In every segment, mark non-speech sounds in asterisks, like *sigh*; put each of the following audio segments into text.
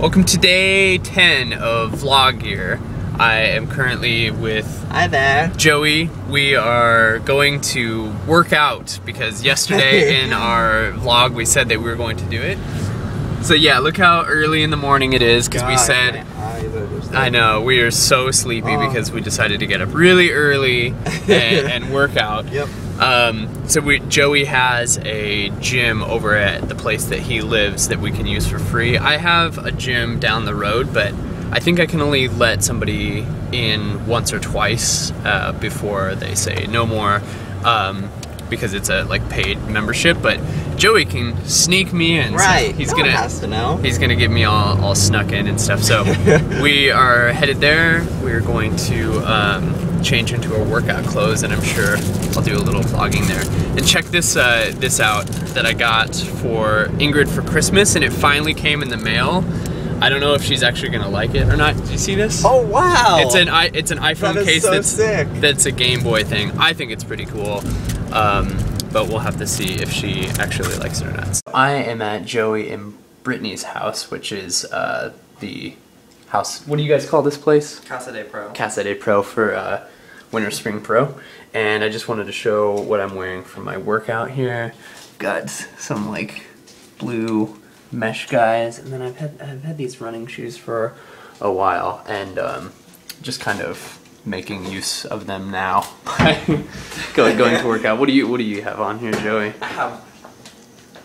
Welcome to day 10 of Vlogyear. I am currently with Hi there. Joey. We are going to work out because yesterday *laughs* in our vlog we said that we were going to do it. So yeah, look how early in the morning it is because we said my eyes are just I know we are so sleepy Oh. because we decided to get up really early *laughs* and, and work out. Yep. Um, so we, Joey has a gym over at the place that he lives that we can use for free. I have a gym down the road, but I think I can only let somebody in once or twice uh, before they say no more, um, because it's a like paid membership. But Joey can sneak me in. so Right. he's no gonna has to know. He's gonna get me all, all snuck in and stuff. So *laughs* we are headed there. We're going to um, change into our workout clothes, and I'm sure I'll do a little vlogging there. And check this uh, this out that I got for Ingrid for Christmas, and it finally came in the mail. I don't know if she's actually gonna like it or not. Do you see this? Oh wow. It's an it's an iPhone That case so that's sick. that's a Game Boy thing. I think it's pretty cool, um, but we'll have to see if she actually likes it or not. I am at Joey and Brittany's house, which is uh, the house. What do you guys call this place? Casa de Pro. Casa de Pro for uh, Winter Spring Pro, and I just wanted to show what I'm wearing for my workout here. Got some like blue mesh guys, and then I've had I've had these running shoes for a while, and um, just kind of making use of them now. *laughs* going going to work out. What do you What do you have on here, Joey? I have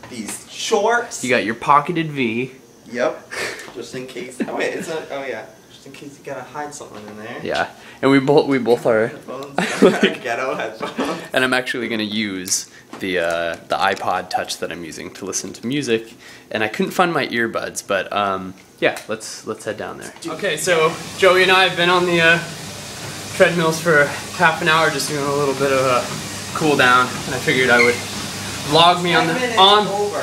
these shorts. You got your pocketed V. Yep. Just in case. Oh wait, it's not. Oh yeah. Just in case you gotta hide something in there. Yeah, and we both we both are. Headphones. Ghetto headphones. *laughs* and I'm actually going to use the uh, the iPod Touch that I'm using to listen to music, and I couldn't find my earbuds, but um, yeah, let's let's head down there. Okay, so Joey and I have been on the uh, treadmills for half an hour, just doing a little bit of a cool down, and I figured I would vlog me on the on over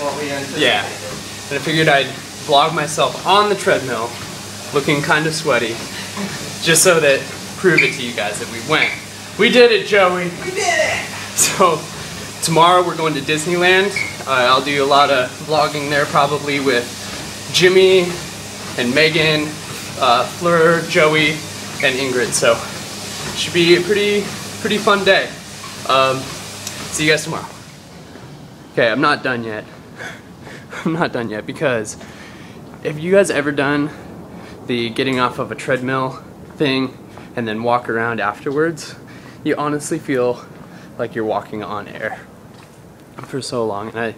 what we anticipated. Yeah. and I figured I'd vlog myself on the treadmill, looking kind of sweaty, just so that prove it to you guys that we went. We did it, Joey. We did it. So tomorrow we're going to Disneyland. Uh, I'll do a lot of vlogging there, probably with Jimmy and Megan, uh, Fleur, Joey, and Ingrid. So should be a pretty pretty fun day. Um, see you guys tomorrow. Okay, I'm not done yet. *laughs* I'm not done yet because have you guys ever done the getting off of a treadmill thing and then walk around afterwards? You honestly feel like you're walking on air for so long, and I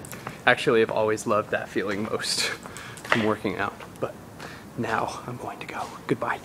actually have always loved that feeling most *laughs* from working out. But now I'm going to go. Goodbye.